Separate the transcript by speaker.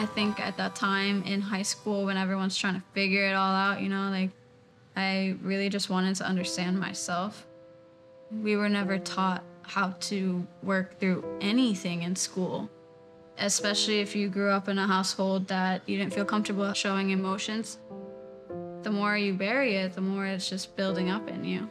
Speaker 1: I think at that time in high school, when everyone's trying to figure it all out, you know, like I really just wanted to understand myself. We were never taught how to work through anything in school, especially if you grew up in a household that you didn't feel comfortable showing emotions. The more you bury it, the more it's just building up in you.